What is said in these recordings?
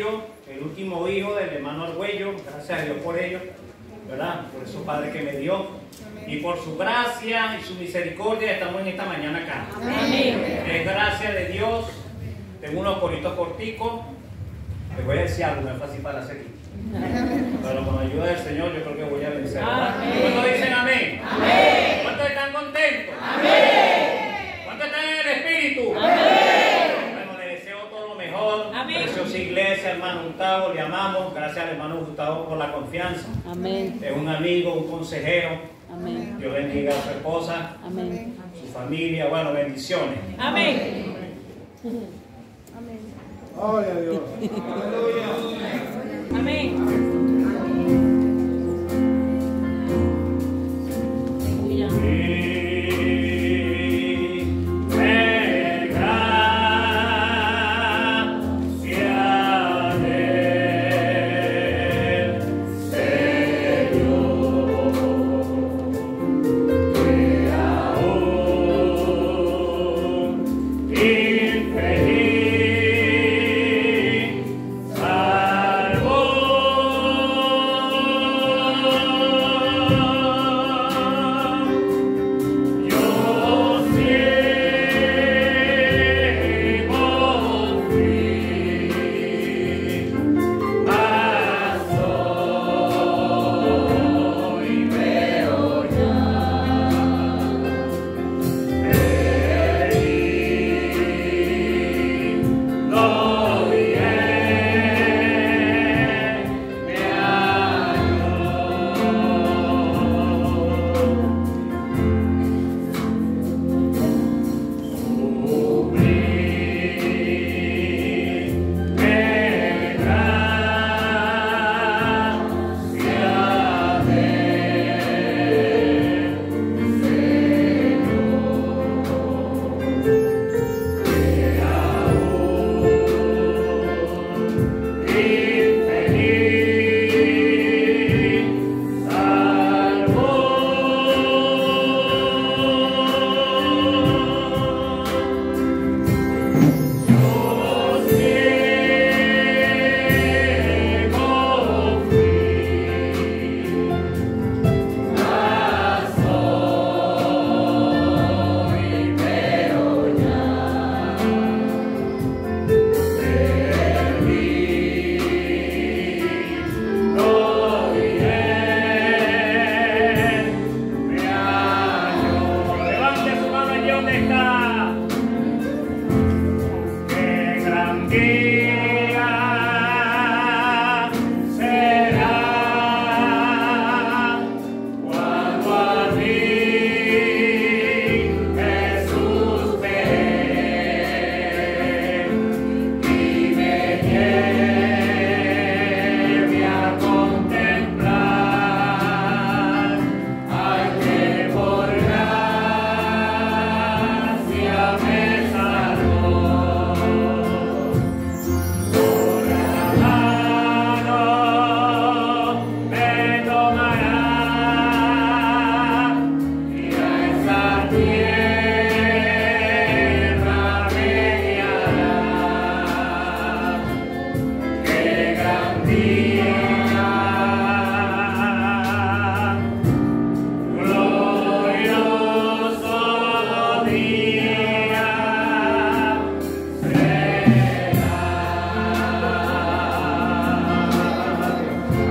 el último hijo del hermano Argüello, gracias a Dios por ello, ¿verdad? Por esos padres que me dio. Y por su gracia y su misericordia estamos en esta mañana acá. Es gracia de Dios. Tengo unos coritos corticos. Les voy a decir algo, no es fácil para hacer. Pero con la ayuda del Señor yo creo que voy a vencer. ¿Cuántos dicen amén? ¿Cuántos están contentos? ¿Cuántos están en el Espíritu? Bueno, le deseo todo lo mejor. Preciosa iglesia, hermano Gustavo, le amamos. Gracias al hermano Gustavo por la confianza. Amén. Es un amigo, un consejero. Amén. Dios bendiga a su esposa, Amén. su familia. Bueno, bendiciones. Amén. Gloria a Dios. Amén.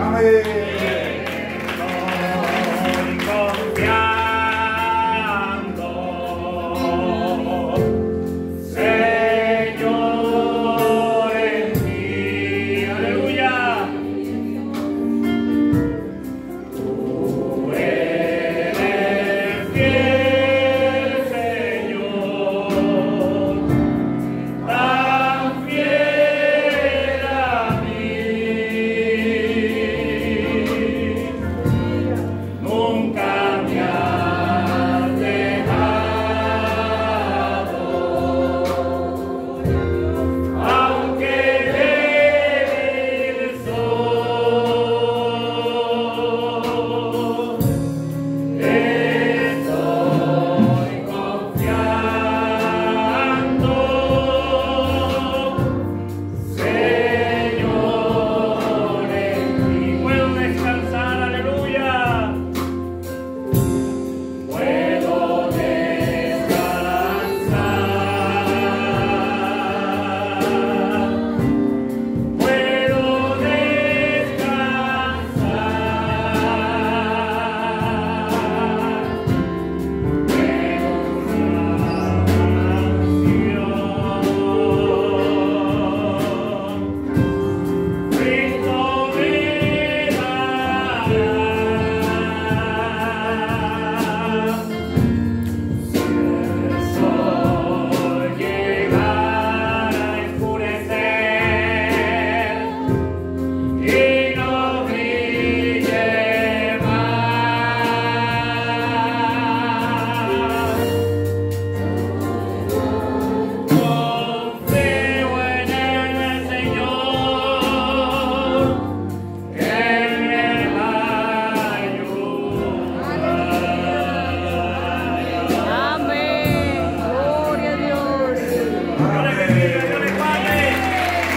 Amén. Con confianza.